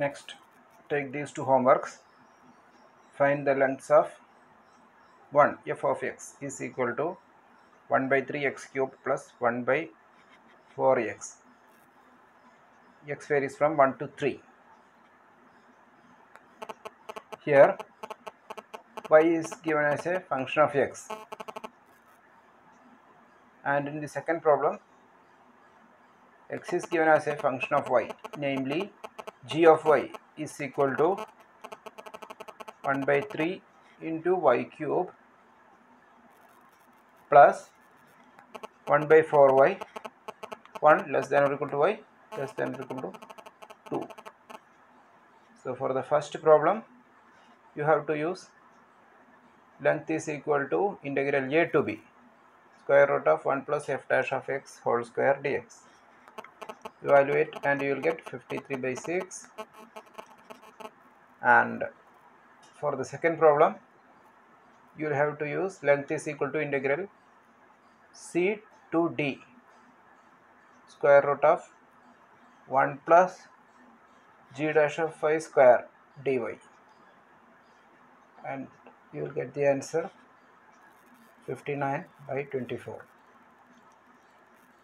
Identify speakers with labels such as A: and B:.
A: Next, take these two homeworks. Find the lengths of 1 f of x is equal to 1 by 3 x cubed plus 1 by 4x. x varies from 1 to 3. Here, y is given as a function of x. And in the second problem, x is given as a function of y, namely g of y is equal to 1 by 3 into y cube plus 1 by 4y 1 less than or equal to y less than or equal to 2 so for the first problem you have to use length is equal to integral a to b square root of 1 plus f dash of x whole square dx evaluate and you will get 53 by 6 and for the second problem you will have to use length is equal to integral c to d. Square root of 1 plus g dash of phi square dy. And you will get the answer 59 by 24